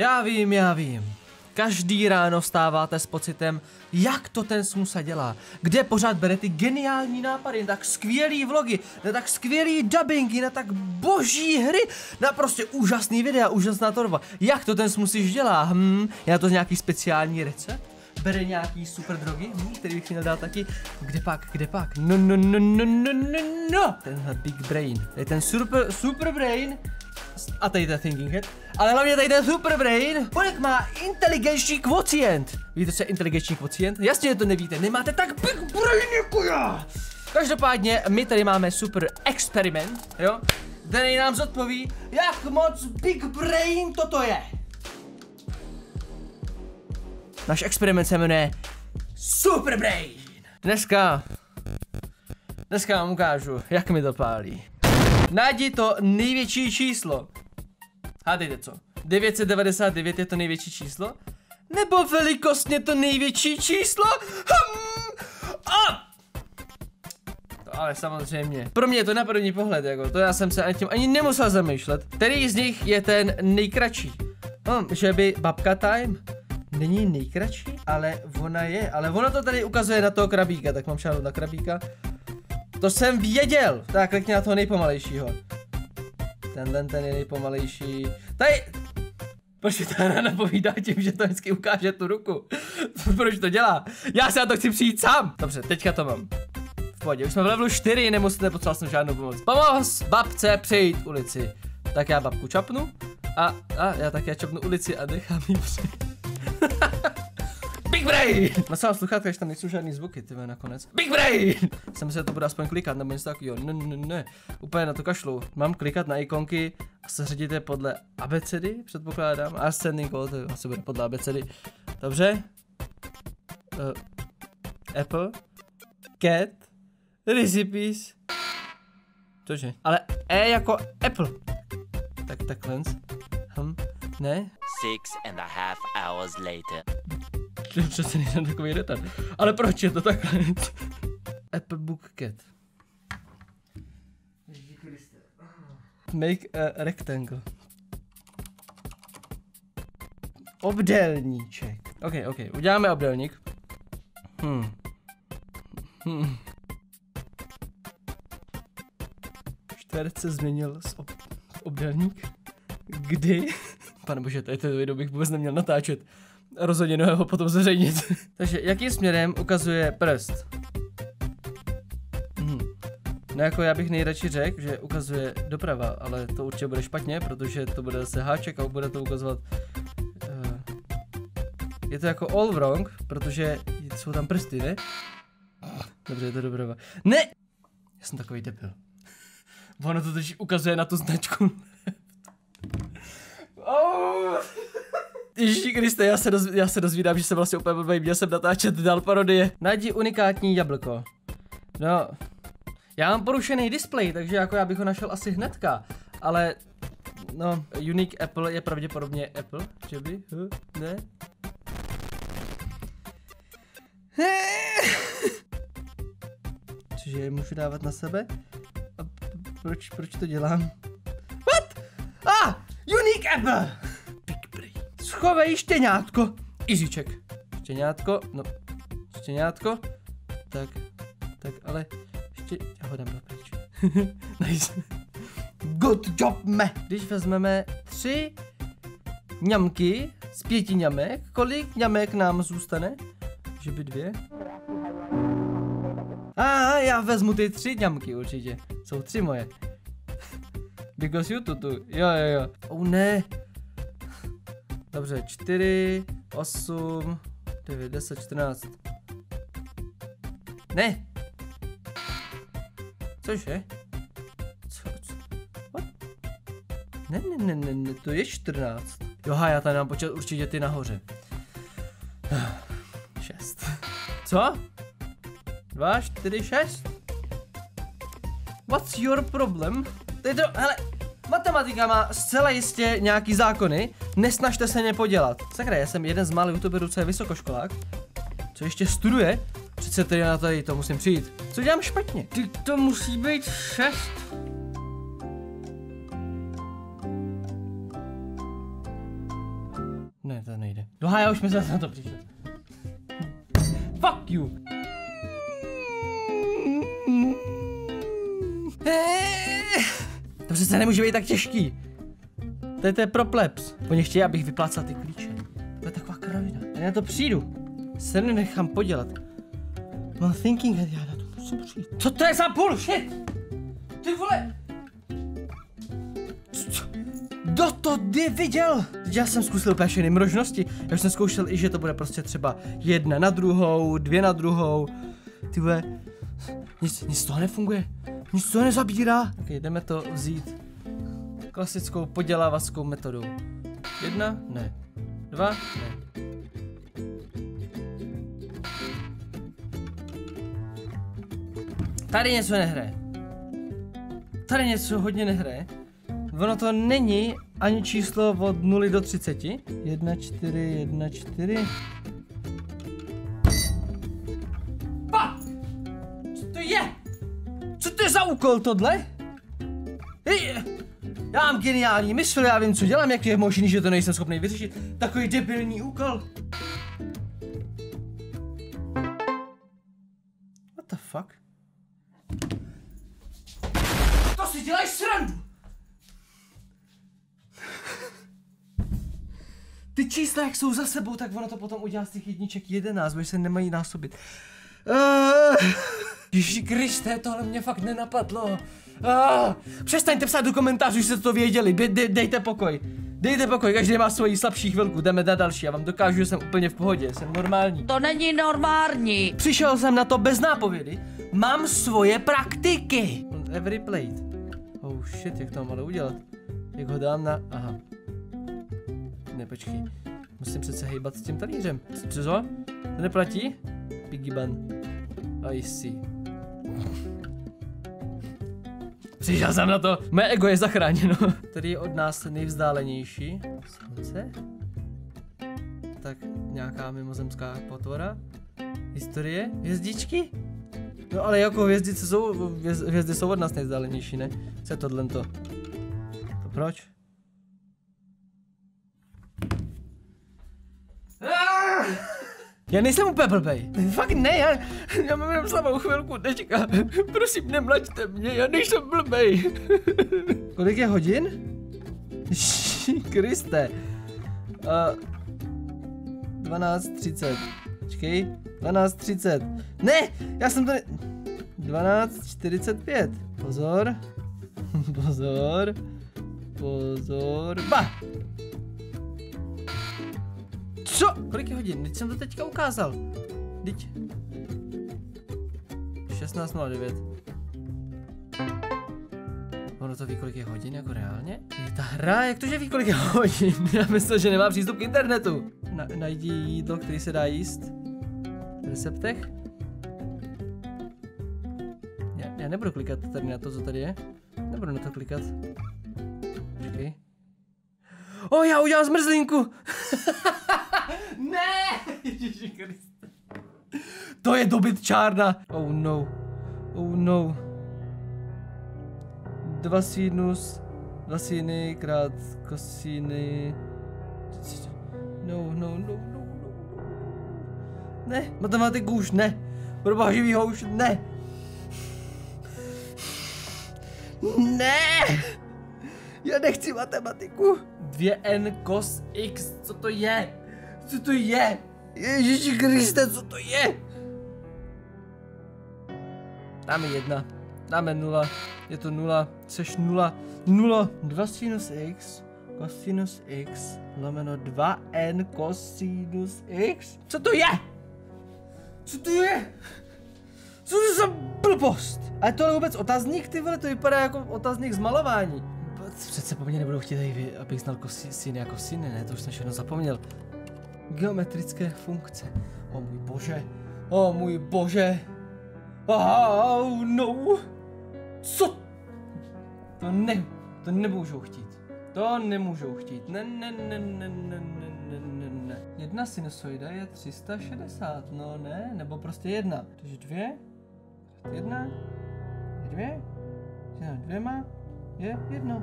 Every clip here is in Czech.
Já vím, já vím. Každý ráno vstáváte s pocitem, jak to ten Smusa dělá, kde pořád bere ty geniální nápady, na tak skvělý vlogy, na tak skvělý dubbingy, na tak boží hry, na prostě úžasný videa, úžasná tvorba. Jak to ten Smusiš dělá? Hm, je to nějaký speciální recept? Bere nějaký super drogy, hm, který bych měl dát taky. Kde pak, kde pak? No, no, no, no, no, no, no. Tenhle big brain. Je ten super, super brain. A tady ten thinking head. Ale hlavně tady ten super brain. Kolik má inteligenční kvocient? Víte, co je inteligenční kvocient? Jasně, to nevíte. Nemáte tak big brain jako já. Každopádně, my tady máme super experiment, jo? Který nám zodpoví, jak moc big brain toto je. Náš experiment se jmenuje Super Brain. Dneska, dneska vám ukážu, jak mi to pálí. Najdi to největší číslo. Hádejte co? 999 je to největší číslo? Nebo velikostně to největší číslo? Hm. A! To ale samozřejmě. Pro mě je to na první pohled, jako to já jsem se ani tím ani nemusel zamýšlet. Který z nich je ten nejkratší? Hm, že by babka time není nejkratší, ale ona je. Ale ono to tady ukazuje na toho krabíka, tak mám šáhnout na krabíka. To jsem věděl. Tak klikni na toho nejpomalejšího. Tenhle ten je nejpomalejší. Tady... Proč ta hra napovídá tím, že to vždycky ukáže tu ruku? Proč to dělá? Já se na to chci přijít sám. Dobře, teďka to mám. V pohodě, už jsme v levelu 4, nemusíte potřebovat jsem žádnou pomoc. Pomoz babce přejít ulici. Tak já babku čapnu a, a já také čapnu ulici a nechám jí přejít. Big Brain! Nasáhl sluchátka, že tam nejsou žádný zvuky, ty nakonec. Big Brain! Jsem že to bude aspoň klikat, nebo něco takového. Ne, ne, ne, úplně na to kašlu. Mám klikat na ikonky a seřadit je podle abecedy, předpokládám. Ascending code, to asi bude podle abecedy. Dobře. Uh, Apple. Cat. Recipes. Cože? Ale E jako Apple. Tak takhle. Hm. Ne? Six and a half hours later. Přesně nejsem takový retard. Ale proč je to takhle? Apple Book Cat. Make a rectangle. Obdélníček. OK, OK, uděláme obdélník. Hm. Hm. Čtverec se změnil z ob obdélník? Kdy? Pane bože, tady to video bych vůbec neměl natáčet. Rozhodně ho potom zveřejnit. Takže jakým směrem ukazuje prst? Hm. No jako já bych nejradši řekl, že ukazuje doprava, ale to určitě bude špatně, protože to bude zase háček a bude to ukazovat... Uh, je to jako all wrong, protože jsou tam prsty, ne? Dobře, je to doprava. Ne! Já jsem takový debil. Ono to totiž ukazuje na tu značku. oh! Ježíši Kriste, já se, dozv, já se dozvídám, že se vlastně úplně blbej, měl jsem natáčet dál parodie. Najdi unikátní jablko. No, já mám porušený displej, takže jako já bych ho našel asi hnedka, ale no, unique Apple je pravděpodobně Apple, že by, huh? ne? Cože je můžu dávat na sebe? A proč, proč to dělám? What? Ah! Unique Apple! Schovej štěňátko. Izíček. Štěňátko, no. Štěňátko. Tak, tak, ale ještě, já ho dám do pryč. nice. Good job, me. Když vezmeme tři ňamky z pěti ňamek, kolik ňamek nám zůstane? Že by dvě? A ah, já vezmu ty tři ňamky určitě. Jsou tři moje. Because you tutu. Jo, jo, jo. Oh ne. Dobře, 4, 8, 9, 10, 14. Ne! Cože? Co? co? What? Ne, ne, ne, ne, ne, to je 14. Joha, já tady mám počet určitě ty nahoře. 6. Co? 2, 4, 6? What's your problem? Ty to, hele, matematika má zcela jistě nějaký zákony, nesnažte se ně podělat. Sakra, já jsem jeden z malých youtuberů, co je vysokoškolák, co ještě studuje, přece tady na tady to musím přijít. Co dělám špatně? Ty to musí být šest. Ne, to nejde. No a já už mi zase na to přišel. Fuck you. To přece nemůže být tak těžký. To je, to je pro plebs. Oni chtějí, abych vyplácal ty klíče. To je taková kravina. Já na to přijdu. Se nechám podělat. Mám thinking head, já na to musím přijít. Co to je za bullshit? Ty vole! Kdo to kdy viděl? Teď já jsem zkusil úplně všechny možnosti. Já jsem zkoušel i, že to bude prostě třeba jedna na druhou, dvě na druhou. Ty vole, nic, nic toho nefunguje. Nic toho nezabírá. Ok, jdeme to vzít klasickou podělávackou metodou. Jedna? Ne. Dva? Ne. Tady něco nehraje. Tady něco hodně nehraje. Ono to není ani číslo od 0 do 30. 1, 4, 1, 4. úkol tohle? Já mám geniální mysl, já vím, co dělám, jak je možný, že to nejsem schopný vyřešit. Takový debilní úkol. What the fuck? To si děláš srandu! Ty čísla, jak jsou za sebou, tak ono to potom udělá z těch jedniček 11, protože se nemají násobit. Uh, Ježíši Kriste, tohle mě fakt nenapadlo. Uh, přestaňte psát do komentářů, že jste to věděli, Dej, dej, dejte pokoj. Dejte pokoj, každý má svoji slabší chvilku, jdeme na další, já vám dokážu, že jsem úplně v pohodě, jsem normální. To není normální. Přišel jsem na to bez nápovědy, mám svoje praktiky. Every plate. Oh shit, jak to mám ale udělat? Jak ho dám na... Aha. Ne, počkej. Musím přece hejbat s tím talířem. Co to? To neplatí? Piggy ban. I see. Přišel jsem na to. Mé ego je zachráněno. Tady je od nás nejvzdálenější. Slunce? Tak nějaká mimozemská potvora. Historie? Hvězdičky? No ale jako hvězdice jsou, hvěz, hvězdy jsou od nás nejvzdálenější, ne? Co je tohle to? To proč? Já nejsem úplně blbej. Fakt ne, já, já mám jenom slabou chvilku teďka. Prosím, nemlaďte mě, já nejsem blbej. Kolik je hodin? Kriste. Uh, 12.30. Počkej, 12.30. Ne, já jsem to ne... 12.45. Pozor. Pozor. Pozor. Ba! Co? Kolik je hodin? Teď jsem to teďka ukázal. Teď. 16.09. Ono to ví, kolik je hodin, jako reálně? Je ta hra, jak to, že ví, kolik je hodin? Já myslel, že nemá přístup k internetu. Na, najdi jídlo, který se dá jíst. V receptech. Já, já nebudu klikat tady na to, co tady je. Nebudu na to klikat. Počkej. O, já udělám zmrzlinku! ne! Ježiši Kriste. To je dobyt čárna. Oh no. Oh no. Dva sinus, dva siny krát kosiny. No, no, no, no, no, no. Ne, matematiku už ne. Proboha živýho už ne. Ne! Já nechci matematiku. 2n cos x, co to je? Co to je? Ježiši Kriste, co to je? Dáme jedna. Dáme nula. Je to nula. Seš nula. Nula. 2 sinus x. Cosinus x. Lomeno 2n cosinus x. Co to je? Co to je? Co to je za blbost? A je to vůbec otazník, ty vole, to vypadá jako otazník z malování. Přece po mně nebudou chtít, abych znal kosiny jako syny, ne? To už jsem všechno zapomněl. Geometrické funkce. O můj bože. O můj bože. Oh no. Co? To ne, to nemůžou chtít. To nemůžou chtít. Ne, ne, ne, ne, ne, ne, ne, ne, ne. Jedna sinusoida je 360, no ne, nebo prostě jedna. Takže dvě, jedna, dvě, dvěma, je jedno.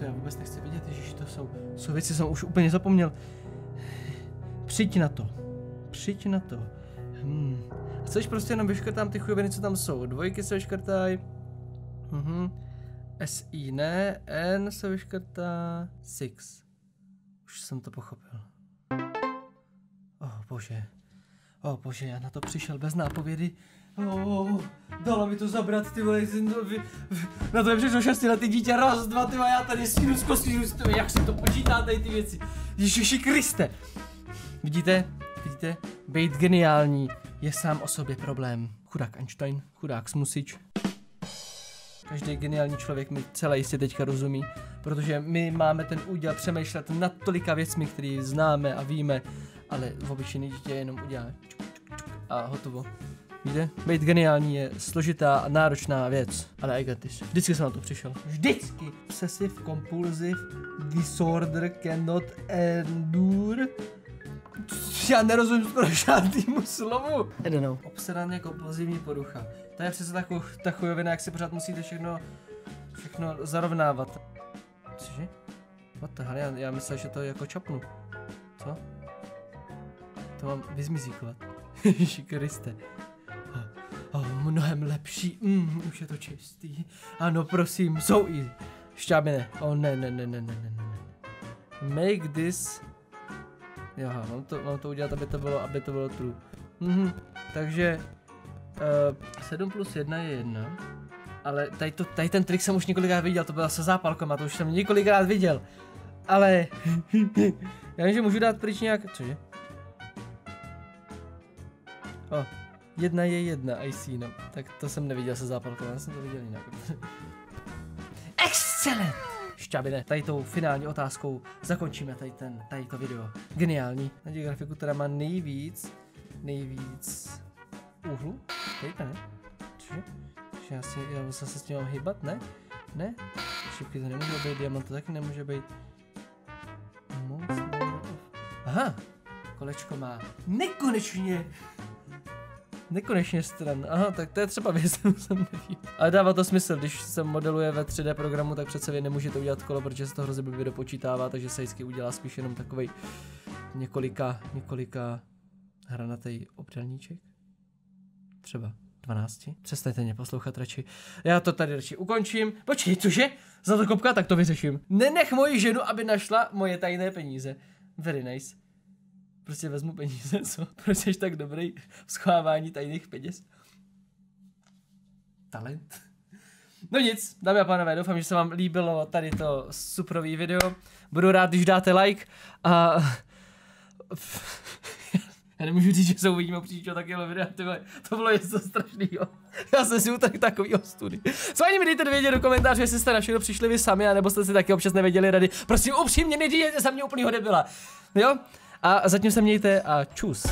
To já vůbec nechci vidět, ježiši, to jsou, jsou věci, jsem už úplně zapomněl. Přijď na to. Přijď na to. Hmm. Chceš prostě jenom vyškrtám ty chujoviny, co tam jsou. Dvojky se vyškrtají. Mhm. SI ne, N se vyškrtá, Six. Už jsem to pochopil. Oh bože. Oh bože, já na to přišel bez nápovědy. Oh, dalo mi to zabrat, ty vole, vy, na to je přišlo šestiletý dítě, raz, dva, ty já tady sinus, kosinus, ty jak si to počítá, tady ty věci. Ježiši Kriste. Vidíte, vidíte, být geniální je sám o sobě problém. Chudák Einstein, chudák Smusič. Každý geniální člověk mi celé jistě teďka rozumí, protože my máme ten úděl přemýšlet nad tolika věcmi, které známe a víme, ale v obyčejný dítě jenom udělá čuk, čuk, čuk a hotovo. Víte, být geniální je složitá a náročná věc, ale I got this. Vždycky jsem na to přišel. Vždycky. Obsessive compulsive disorder cannot endure. Já nerozumím skoro žádnému slovu. I don't know. Obsedaně kompulzivní porucha. To je přesně takovou, ta chujovina, jak si pořád musíte všechno, všechno zarovnávat. Cože? What the hell, já, já myslel, že to je jako čapnu. Co? To mám vyzmizíkovat. Ježiši Kriste. Oh, oh, mnohem lepší. Mm, už je to čistý. Ano, prosím, jsou i šťábine. Oh, ne, ne, ne, ne, ne, ne, ne. Make this... Jo, mám to, mám to udělat, aby to bylo, aby to bylo true. Mhm, takže... Uh, 7 plus 1 je 1. Ale tady, to, tady ten trik jsem už několikrát viděl, to bylo se zápalkama, to už jsem několikrát viděl. Ale... já vím, že můžu dát pryč nějak... Cože? O, jedna je jedna, I see, no. Tak to jsem neviděl se zápalkama, já jsem to viděl jinak. Excellent! Šťabine, tady tou finální otázkou zakončíme tady, ten, tady to video. Geniální. Naději grafiku teda má nejvíc, nejvíc úhlu. Dejte, ne? Cože? Že já, si, já zase s tím mám hýbat, ne? Ne? Šipky to nemůže být, diamant to taky nemůže být. Aha, kolečko má nekonečně nekonečně stran. Aha, tak to je třeba věc, kterou jsem. Ale dává to smysl, když se modeluje ve 3D programu, tak přece vy nemůžete udělat kolo, protože se to hrozně blbě dopočítává, takže se vždycky udělá spíš jenom takový několika, několika hranatý obdelníček. Třeba 12. Přestaňte mě poslouchat radši. Já to tady radši ukončím. Počkej, cože? Za to kopka, tak to vyřeším. Nenech moji ženu, aby našla moje tajné peníze. Very nice. Prostě vezmu peníze, co? Proč jsi tak dobrý v schovávání tajných peněz? Talent. No nic, dámy a pánové, doufám, že se vám líbilo tady to superový video. Budu rád, když dáte like a... Já nemůžu říct, že se uvidíme příště takového videa, ty vole, to bylo něco strašného. Já jsem si takový study. Co ani mi dejte vědět do komentářů, jestli jste na všechno přišli vy sami, anebo jste si taky občas nevěděli rady. Prosím, upřímně, nedějte za mě úplnýho debila. Jo? A zatím se mějte a čus.